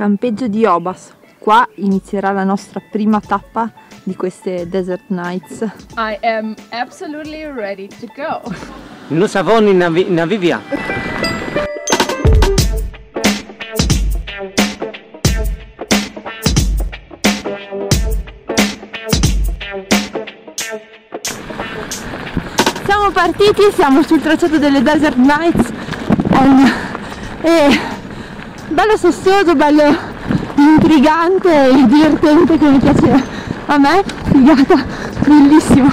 Campeggio di Obas. Qua inizierà la nostra prima tappa di queste Desert Nights. I am absolutely ready to go. Nous avons une navi- Navivia. Siamo partiti, siamo sul tracciato delle Desert Nights. È bello sostoso, bello intrigante e divertente come piace a me. Figata, bellissimo.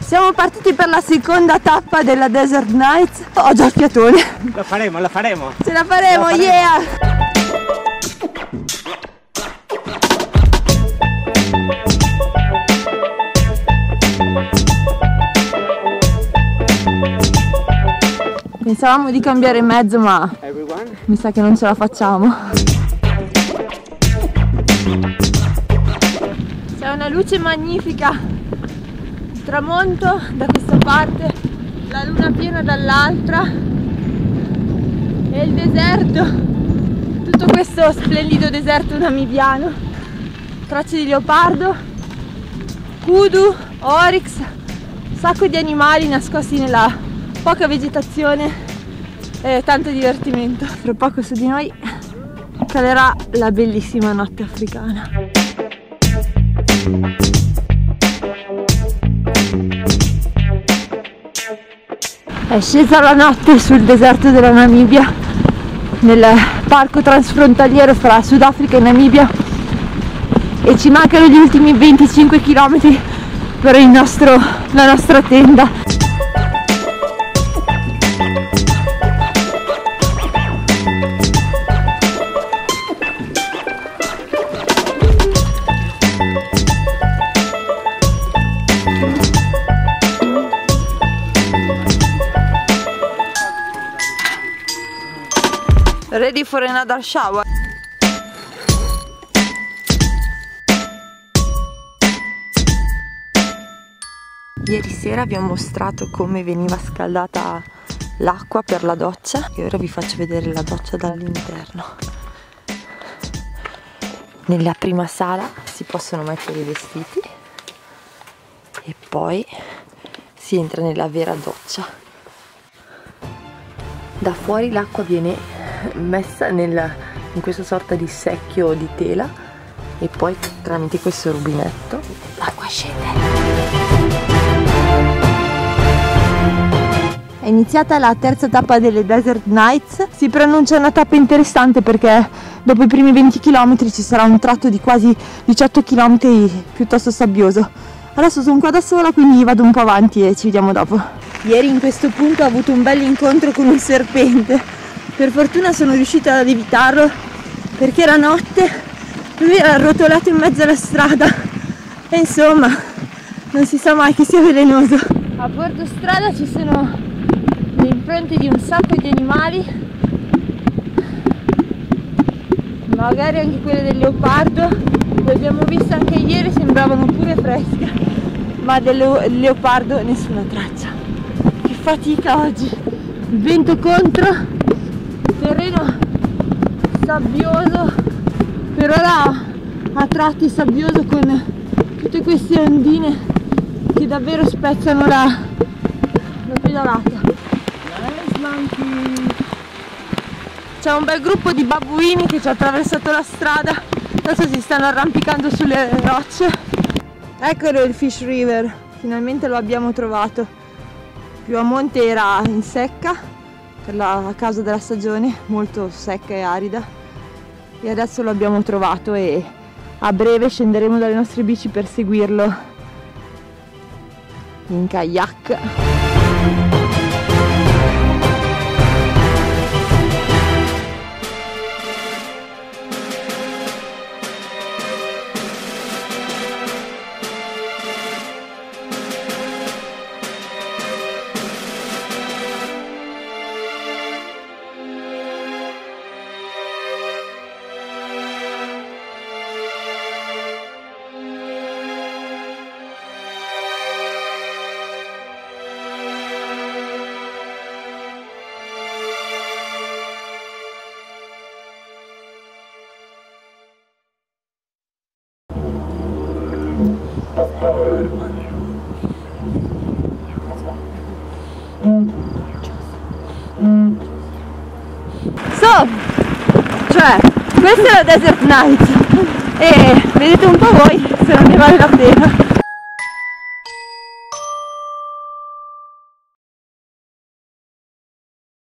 Siamo partiti per la seconda tappa della Desert Nights. Ho già il fiatone. Lo faremo, lo faremo. Ce la faremo, faremo. yeah! Pensavamo di cambiare mezzo, ma Everyone. mi sa che non ce la facciamo. C'è una luce magnifica, il tramonto da questa parte, la luna piena dall'altra. E il deserto, tutto questo splendido deserto namibiano, tracce di leopardo, kudu, oryx, un sacco di animali nascosti nella poca vegetazione e tanto divertimento. Tra poco su di noi calerà la bellissima notte africana. È scesa la notte sul deserto della Namibia, nel parco transfrontaliero fra Sudafrica e Namibia e ci mancano gli ultimi 25 km per il nostro, la nostra tenda. Ready for another shower? Ieri sera vi ho mostrato come veniva scaldata l'acqua per la doccia e ora vi faccio vedere la doccia dall'interno. Nella prima sala si possono mettere i vestiti e poi si entra nella vera doccia. Da fuori l'acqua viene messa nel- in questa sorta di secchio di tela e poi tramite questo rubinetto l'acqua scende. È iniziata la terza tappa delle Desert Nights. Si preannuncia una tappa interessante perché dopo i primi 20 km ci sarà un tratto di quasi 18 km piuttosto sabbioso. Adesso sono qua da sola quindi vado un po' avanti e ci vediamo dopo. Ieri in questo punto ho avuto un bel incontro con un serpente. Per fortuna sono riuscita ad evitarlo perché era notte, lui era arrotolato in mezzo alla strada e insomma non si sa mai che sia velenoso. A bordo strada ci sono le impronte di un sacco di animali, magari anche quelle del leopardo, le abbiamo viste anche ieri, sembravano pure fresche, ma del leo- leopardo nessuna traccia. Che fatica oggi, vento contro, terreno sabbioso, per ora a tratti sabbioso con tutte queste ondine che davvero spezzano la, la pedalata. C'è un bel gruppo di babbuini che ci ha attraversato la strada, adesso si stanno arrampicando sulle rocce. Eccolo il Fish River, finalmente lo abbiamo trovato. Più a monte era in secca per la causa della stagione, molto secca e arida. E adesso lo abbiamo trovato e a breve scenderemo dalle nostre bici per seguirlo in kayak. So, cioè, questa è la Desert Night e vedete un po' voi se non ne vale la pena.